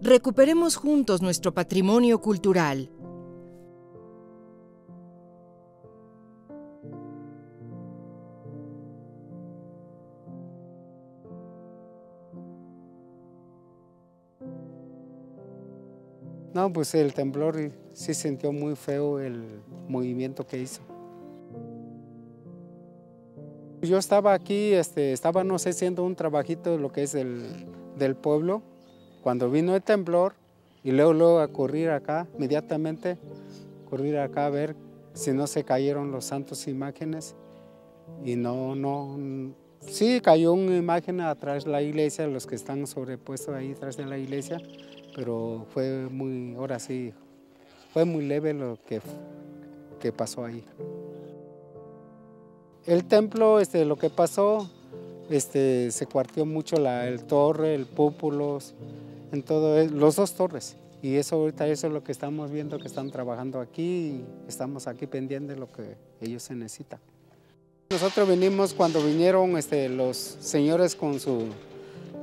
Recuperemos juntos nuestro patrimonio cultural. No, pues el temblor sí sintió muy feo el movimiento que hizo. Yo estaba aquí, este, estaba, no sé, haciendo un trabajito de lo que es del pueblo, cuando vino el temblor, y luego, luego a correr acá, inmediatamente, correr acá a ver si no se cayeron los santos imágenes, y no, no, sí cayó una imagen atrás de la iglesia, los que están sobrepuestos ahí atrás de la iglesia, pero fue muy, ahora sí, fue muy leve lo que, que pasó ahí. El templo, este, lo que pasó, este, se cuartió mucho la, el torre, el púpulos, en todo, los dos torres. Y eso ahorita eso es lo que estamos viendo que están trabajando aquí y estamos aquí pendientes de lo que ellos se necesitan. Nosotros vinimos cuando vinieron este, los señores con su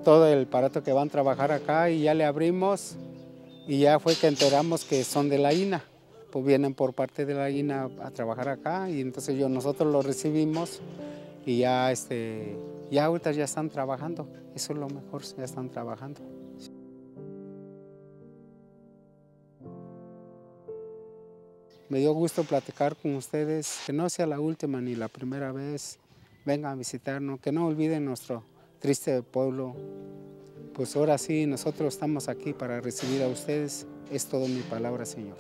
todo el aparato que van a trabajar acá y ya le abrimos y ya fue que enteramos que son de la INA. Pues vienen por parte de la INA a trabajar acá y entonces yo, nosotros lo recibimos y ya, este, ya ahorita ya están trabajando. Eso es lo mejor, ya están trabajando. Me dio gusto platicar con ustedes, que no sea la última ni la primera vez. Vengan a visitarnos, que no olviden nuestro triste pueblo. Pues ahora sí, nosotros estamos aquí para recibir a ustedes. Es todo mi palabra, Señor.